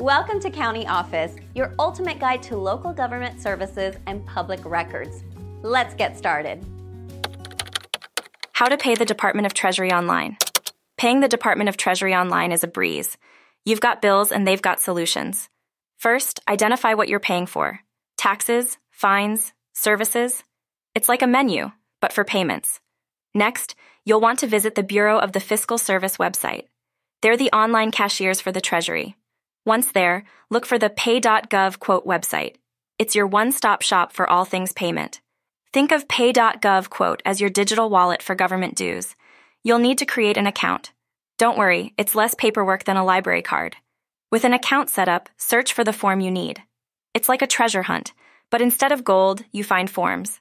Welcome to County Office, your ultimate guide to local government services and public records. Let's get started. How to pay the Department of Treasury online. Paying the Department of Treasury online is a breeze. You've got bills and they've got solutions. First, identify what you're paying for taxes, fines, services. It's like a menu, but for payments. Next, you'll want to visit the Bureau of the Fiscal Service website. They're the online cashiers for the Treasury. Once there, look for the pay.gov quote website. It's your one stop shop for all things payment. Think of pay.gov quote as your digital wallet for government dues. You'll need to create an account. Don't worry, it's less paperwork than a library card. With an account set up, search for the form you need. It's like a treasure hunt, but instead of gold, you find forms.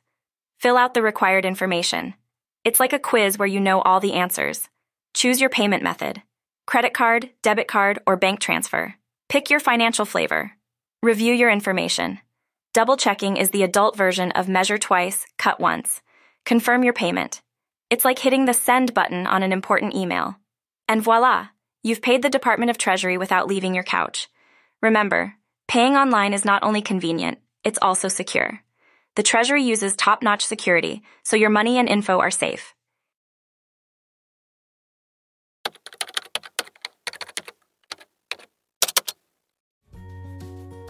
Fill out the required information. It's like a quiz where you know all the answers. Choose your payment method credit card, debit card, or bank transfer. Pick your financial flavor. Review your information. Double checking is the adult version of measure twice, cut once. Confirm your payment. It's like hitting the send button on an important email. And voila, you've paid the Department of Treasury without leaving your couch. Remember, paying online is not only convenient, it's also secure. The Treasury uses top notch security, so your money and info are safe.